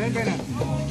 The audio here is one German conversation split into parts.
Vem, Bernardo.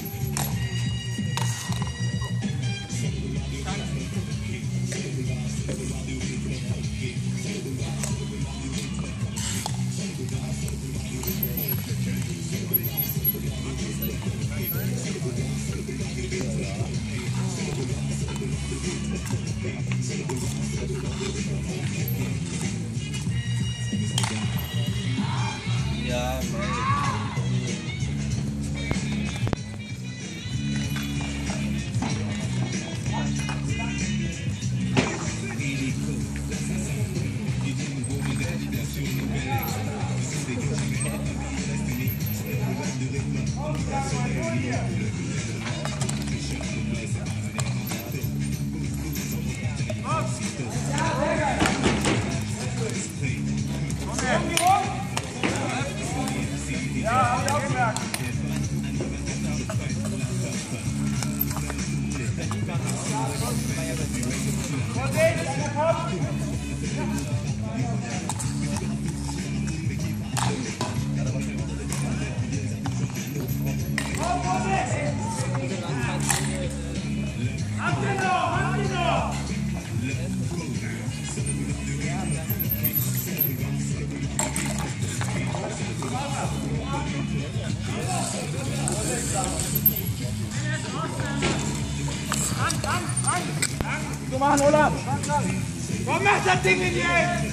Yeah. Die Ecke. Komm,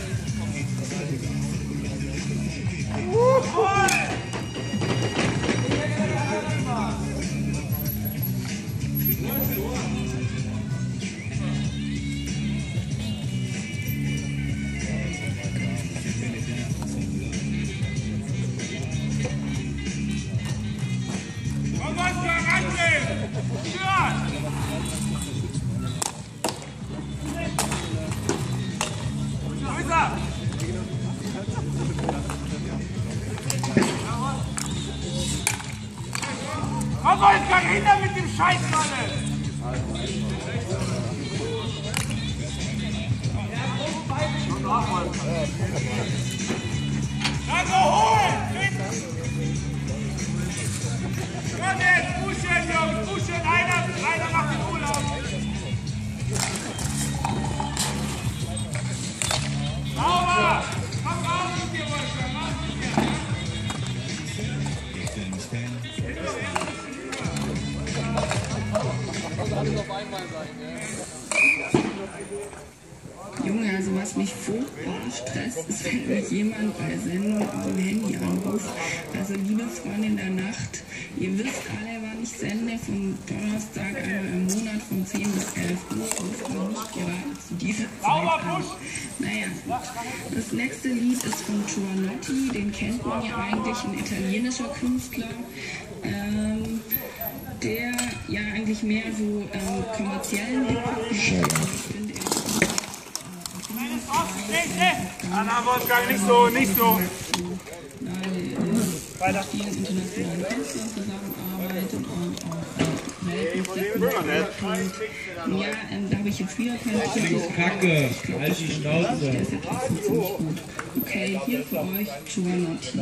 hinter mit dem Scheißmalle! Dann so holen! Komm jetzt, pushen, Jungs, pushen! Sendung auf dem Handy anruft. Also liebe Freundin der Nacht, ihr wisst alle, wann ich sende, von Donnerstag einmal im Monat von 10 bis 11 Uhr. Ruft man nicht gerade zu dieser Zeit an. Naja, gut. das nächste Lied ist von Giovanotti, den kennt man ja eigentlich, ein italienischer Künstler. Ähm, der ja eigentlich mehr so ähm, kommerziellen er Meines Rausgekriegt, Anna, Wolfgang, nicht so, nicht so! Vielen internationalen Künstlern zusammenarbeitet und auch Weltmusiken und ja, ähm, da habe ich jetzt wieder keinen Tipp. Kacke, halt das die ist Schnauze. Der ist ja trotzdem ziemlich gut. Okay, hier für euch Giovanotti.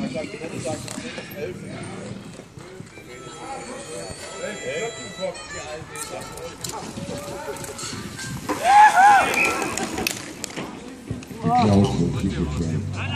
Klaus wird Kieferkern. Blocken,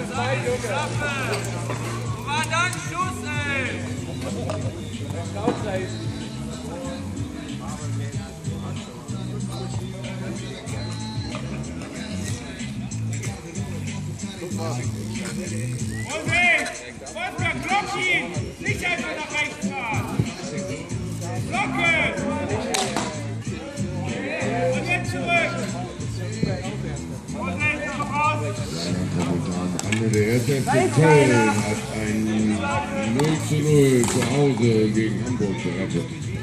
ist mein Und War dann Schuss, ey! Der erste ersten Köln hat ein 0 zu 0 zu Hause gegen Hamburg gerettet.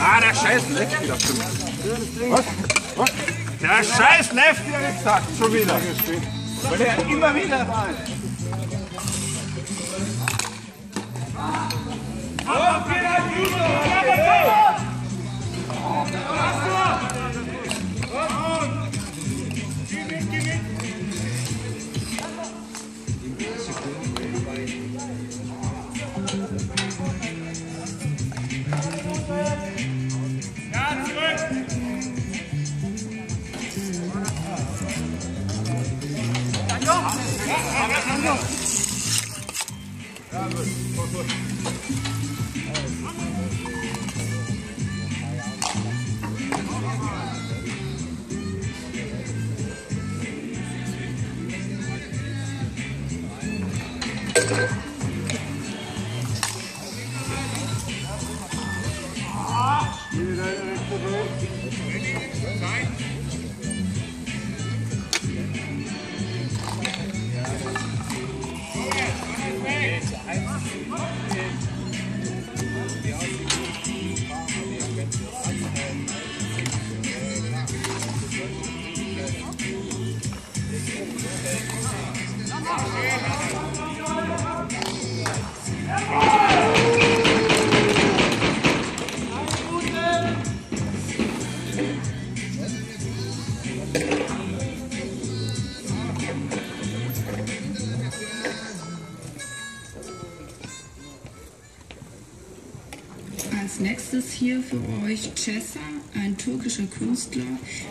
Ah, der scheiß läuft wieder Was? Was? Der scheiß läuft wieder gesagt, schon wieder. Weil er immer wieder da ist. Oh, wieder Judo! Ja, りとも。Als nächstes hier für euch Cessa, ein türkischer Künstler,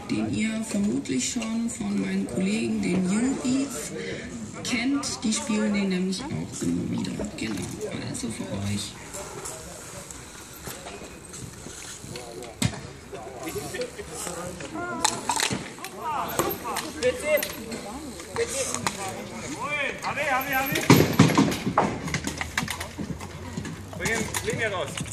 den ihr vermutlich schon von meinen Kollegen, den Yuri's, kennt. Die spielen den nämlich auch immer wieder. Genau, also für euch. Bringen Linie raus.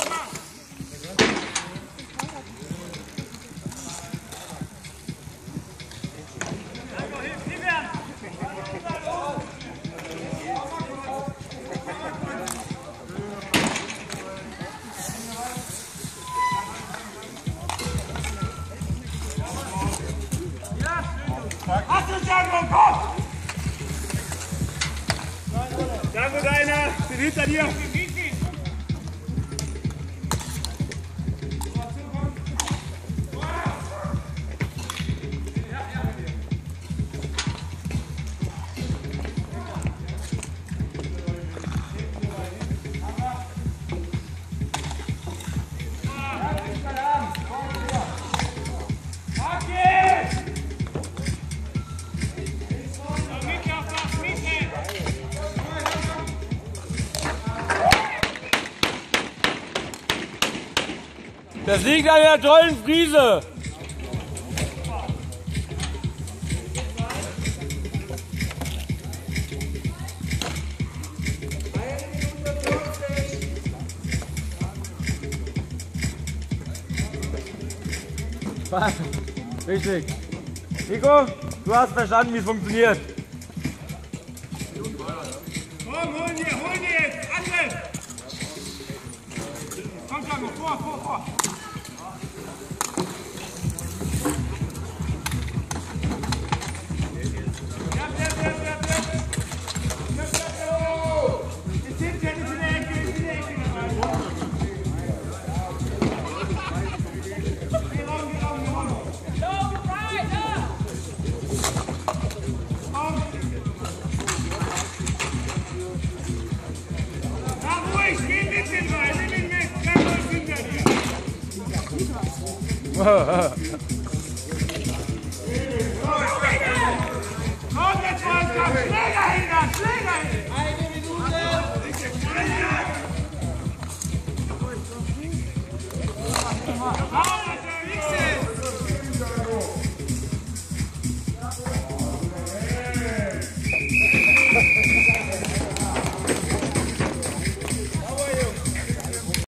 Das liegt an der tollen Friese. Richtig. Nico, du hast verstanden, wie es funktioniert. Komm, hol dir, hol dir jetzt, André! Komm, komm, vor, vor, vor! Uh, uh.